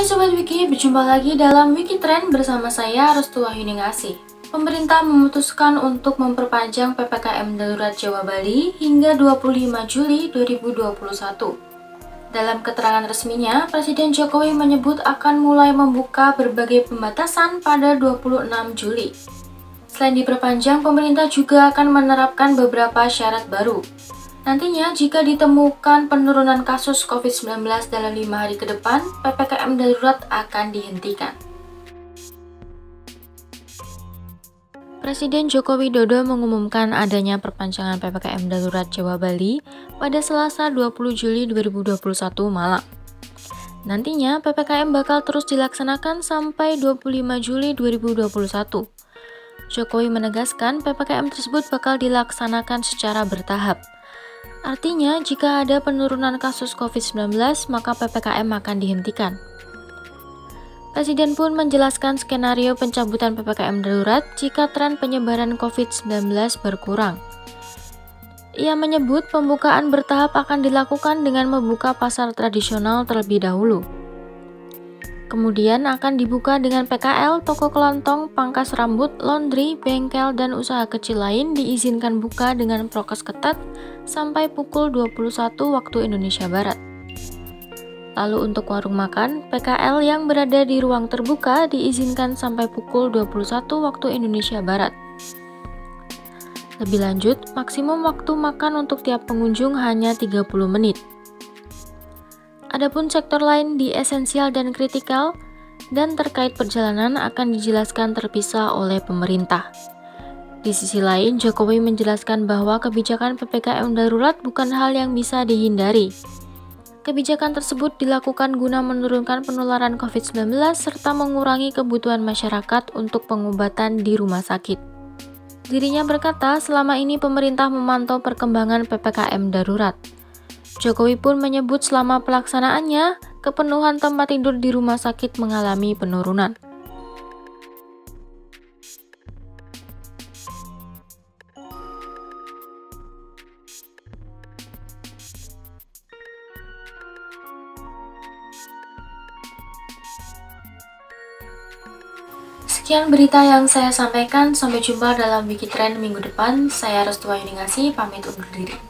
Hai Sobat Wiki, berjumpa lagi dalam Wiki Trend bersama saya Restu Wahyuningasih. Pemerintah memutuskan untuk memperpanjang PPKM Darurat Jawa Bali hingga 25 Juli 2021. Dalam keterangan resminya, Presiden Jokowi menyebut akan mulai membuka berbagai pembatasan pada 26 Juli. Selain diperpanjang, pemerintah juga akan menerapkan beberapa syarat baru. Nantinya, jika ditemukan penurunan kasus COVID-19 dalam lima hari ke depan, PPKM darurat akan dihentikan. Presiden Joko Widodo mengumumkan adanya perpanjangan PPKM darurat Jawa Bali pada Selasa 20 Juli 2021 malam. Nantinya, PPKM bakal terus dilaksanakan sampai 25 Juli 2021. Jokowi menegaskan PPKM tersebut bakal dilaksanakan secara bertahap. Artinya, jika ada penurunan kasus COVID-19, maka PPKM akan dihentikan. Presiden pun menjelaskan skenario pencabutan PPKM darurat jika tren penyebaran COVID-19 berkurang. Ia menyebut pembukaan bertahap akan dilakukan dengan membuka pasar tradisional terlebih dahulu. Kemudian akan dibuka dengan PKL, toko kelontong, pangkas rambut, laundry, bengkel, dan usaha kecil lain diizinkan buka dengan prokes ketat sampai pukul 21 waktu Indonesia Barat. Lalu untuk warung makan, PKL yang berada di ruang terbuka diizinkan sampai pukul 21 waktu Indonesia Barat. Lebih lanjut, maksimum waktu makan untuk tiap pengunjung hanya 30 menit. Adapun sektor lain di esensial dan kritikal dan terkait perjalanan akan dijelaskan terpisah oleh pemerintah. Di sisi lain, Jokowi menjelaskan bahwa kebijakan PPKM darurat bukan hal yang bisa dihindari. Kebijakan tersebut dilakukan guna menurunkan penularan COVID-19 serta mengurangi kebutuhan masyarakat untuk pengobatan di rumah sakit. Dirinya berkata, selama ini pemerintah memantau perkembangan PPKM darurat. Jokowi pun menyebut selama pelaksanaannya, kepenuhan tempat tidur di rumah sakit mengalami penurunan. Sekian berita yang saya sampaikan. Sampai jumpa dalam Wiki Trend minggu depan. Saya Restu Ayuningasih, pamit undur diri.